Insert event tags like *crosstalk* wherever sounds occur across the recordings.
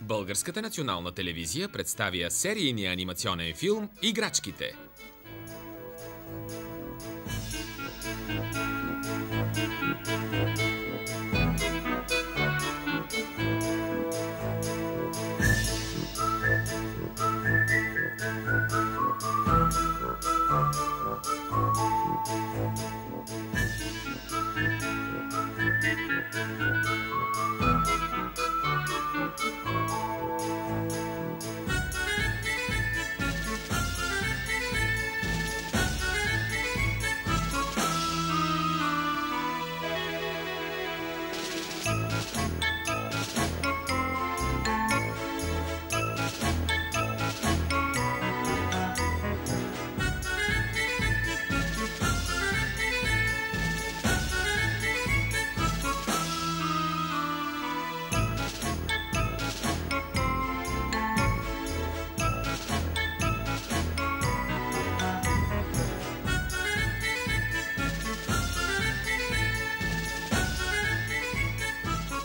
Българската национална телевизия представя серийния анимационен филм Играчките.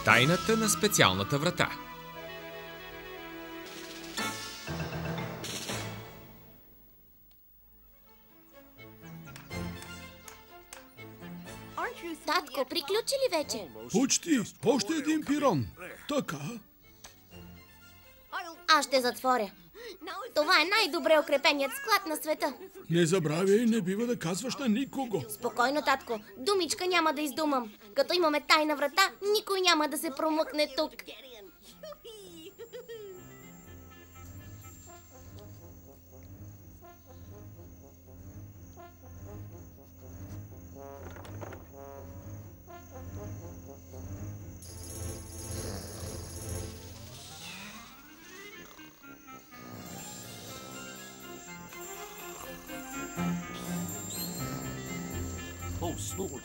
Тайната на специалната врата. Татко, приключи ли вече? Почти. Още един пирон. Така. Аз ще затворя. Това е най-добре укрепеният склад на света. Не забравяй, не бива да казваш на никого. Спокойно, татко. Думичка няма да издумам. Като имаме тайна врата, никой няма да се промъкне тук.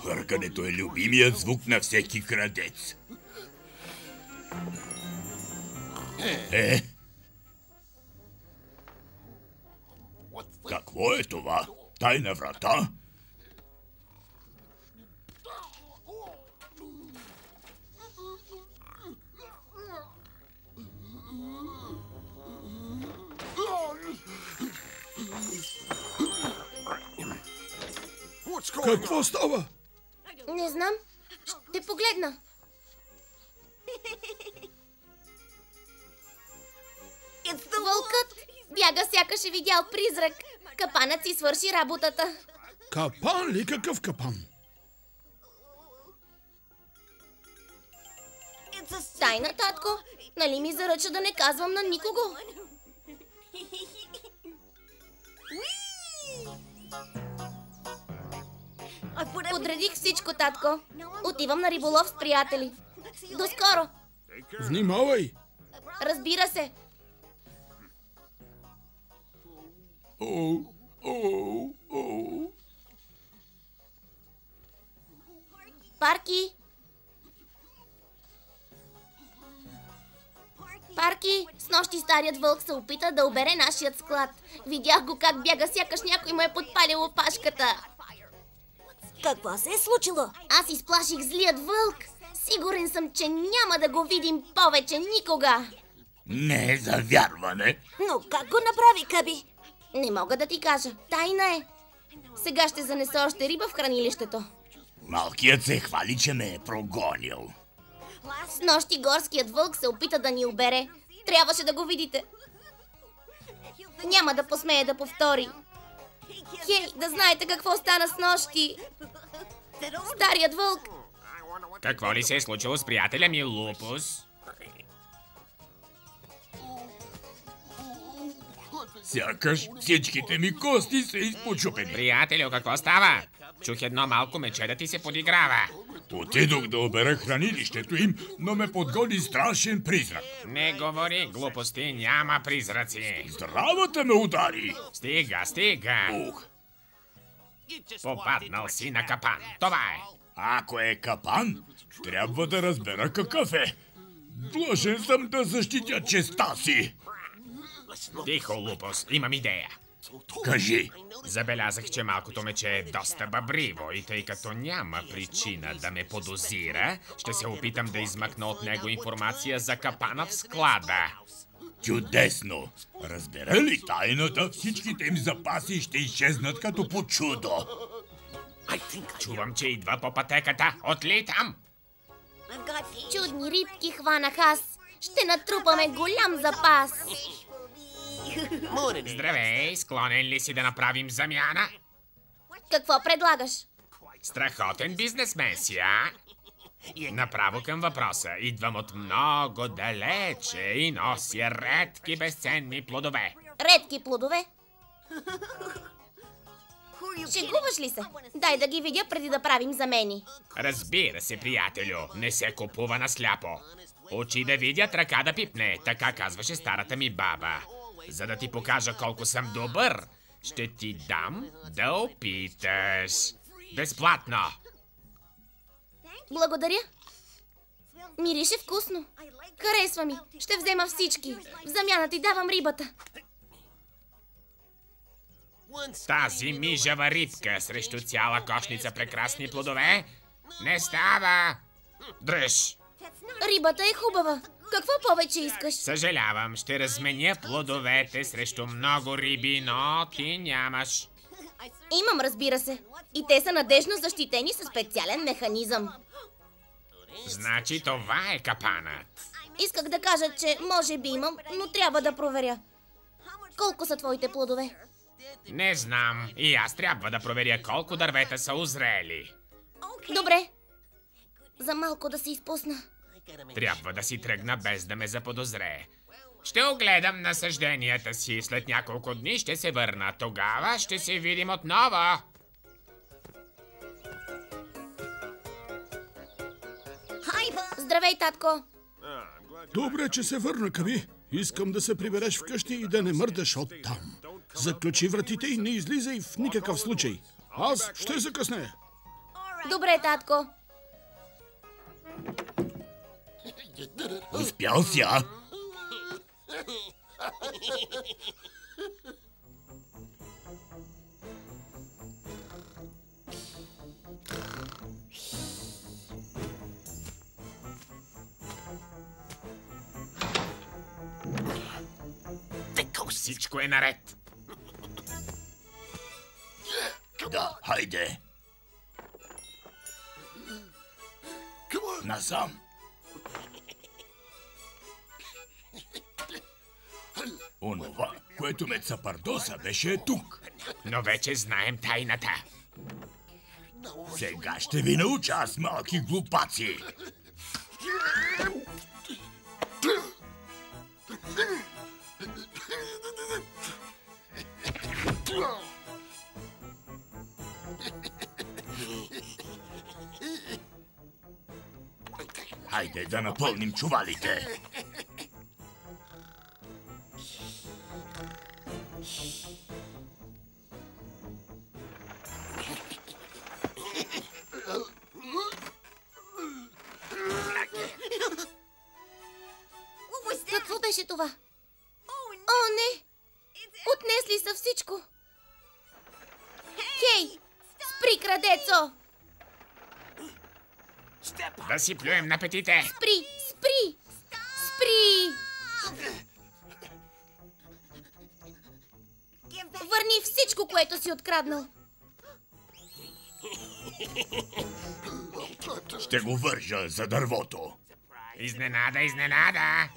Хъркането е любимият звук на всеки крадец. Е? Какво е това? Тайна врата? Какво става? Не знам. Ще погледна. Вълкът бяга сякаш е видял призрак. Капанът си свърши работата. Капан ли? Какъв капан? Тайна, татко. Нали ми заръча да не казвам на никого? *laughs* Подредих всичко, татко. Отивам на риболов с приятели. До скоро. Внимавай! Разбира се. О, о, о. Парки! Парки! С нощи старият вълк се опита да обере нашият склад. Видях го как бяга, сякаш някой му е подпалил опашката. Какво се е случило? Аз изплаших злият вълк. Сигурен съм, че няма да го видим повече никога. Не е за вярване. Но как го направи, Къби? Не мога да ти кажа. Тайна е. Сега ще занеса още риба в хранилището. Малкият се хвали, че ме е прогонил. С нощи горският вълк се опита да ни обере. Трябваше да го видите. Няма да посмее да повтори. Хей, да знаете какво стана с нощи. Старият вълк. Какво ли се е случило с приятеля ми Лупус? Сякаш всичките ми кости са изпочупени. Приятелю, какво става? Чух едно малко мече да ти се подиграва. Отидох да обера хранилището им, но ме подгони страшен призрак. Не говори глупости, няма призраци. Здравата ме удари. Стига, стига. Ух, Попаднал си на капан. Това е. ако е капан, трябва да разбера какъв е. Длъжен съм да защитя честа си. Тихо, Лупус, имам идея. Кажи. Забелязах, че малкото мече е доста бъбриво и тъй като няма причина да ме подозира, ще се опитам да измъкна от него информация за капана в склада. Чудесно! Разбера ли тайната, всичките им запаси ще изчезнат като по чудо. Чувам, че идва по пътеката. Отлитам! Чудни рибки хванах аз. Ще натрупаме голям запас. Здравей, склонен ли си да направим замяна? Какво предлагаш? Страхотен бизнесмен си, а? Направо към въпроса. Идвам от много далече и нося редки безценни плодове. Редки плодове? Шегуваш ли се? Дай да ги видя преди да правим замени. Разбира се, приятелю, не се купува на сляпо. Очи да видят, ръка да пипне, така казваше старата ми баба. За да ти покажа колко съм добър, ще ти дам да опиташ. Безплатно. Благодаря. Мирише вкусно. Харесва ми. Ще взема всички. В замяна ти давам рибата. Тази мижава рибка срещу цяла кошница прекрасни плодове не става. Дръж. Рибата е хубава. Какво повече искаш? Съжалявам, ще разменя плодовете срещу много риби, но ти нямаш. Имам, разбира се. И те са надежно защитени със специален механизъм. Значи това е капанът. Исках да кажа, че може би имам, но трябва да проверя. Колко са твоите плодове? Не знам. И аз трябва да проверя колко дървета са озрели. Добре. За малко да се изпусна. Трябва да си тръгна без да ме заподозре. Ще огледам насъжденията си. След няколко дни ще се върна. Тогава ще се видим отново. Здравей, татко. Добре, че се върна, Каби. Искам да се прибереш вкъщи и да не мърдаш от там. Заключи вратите и не излизай в никакъв случай. Аз ще закъснея. Добре, татко. Успял си, а? Всичко е наред. Да, хайде. Насам. Онова, което ме цапардоса, беше тук. Но вече знаем тайната. Сега ще ви науча аз, малки глупаци. Хайде да напълним чувалите. Всичко. Хей! Спри, крадецо! Да си плюем на петите. Спри! Спри! Спри! Върни всичко, което си откраднал. Ще го вържа за дървото. Изненада, изненада.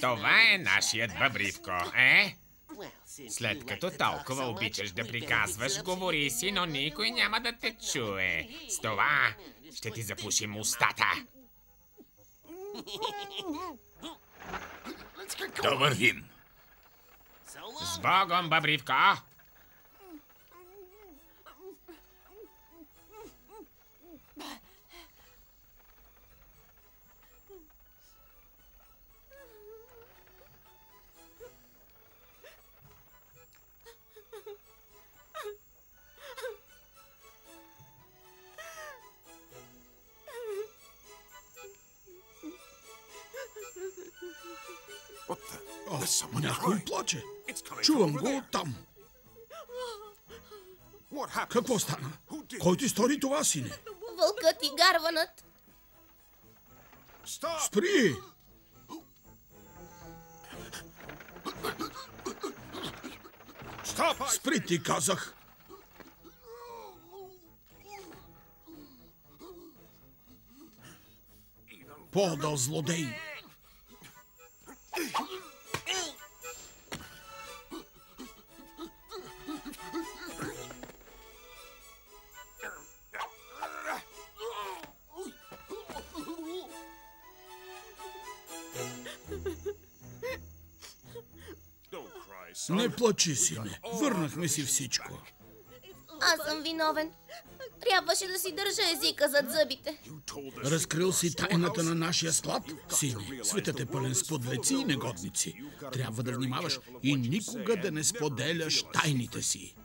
Това е нашият бъбривко, е? След като толкова обичаш да приказваш, говори си, но никой няма да те чуе. С това ще ти запушим устата. Да вървим. С Богом, бъбривко! О, някой плаче. Чувам го оттам. Какво стана? Кой ти стори това, сине? Вълкът и гарванът. Спри! Спри ти, казах! Подъл злодей! Не плачи, сине. Върнахме си всичко. Аз съм виновен. Трябваше да си държа езика зад зъбите. Разкрил си тайната на нашия склад? Сине, светът е пълен с подлеци и негодници. Трябва да внимаваш и никога да не споделяш тайните си.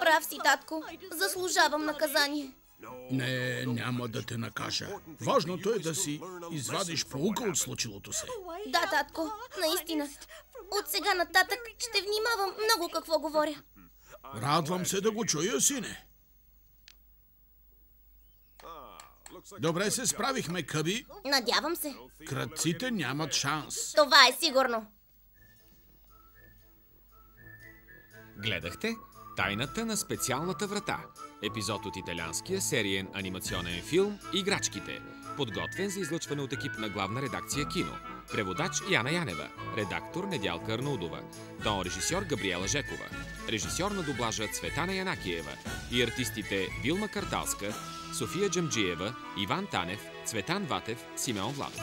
Прав си, татко. Заслужавам наказание. Не, няма да те накажа. Важното е да си извадиш поука от случилото се. Да, татко, наистина. От сега нататък ще внимавам много какво говоря. Радвам се да го чуя, сине. Добре се справихме, Къби. Надявам се. Кръците нямат шанс. Това е сигурно. Гледахте Тайната на специалната врата. Епизод от италианския сериен анимационен филм Играчките. Подготвен за излъчване от екип на главна редакция Кино. Преводач Яна Янева. Редактор Недялка Арнаудова. Тон режисьор Габриела Жекова. Режисьор на дублажа Цветана Янакиева. И артистите Вилма Карталска, София Джамджиева, Иван Танев, Цветан Ватев, Симеон Владов.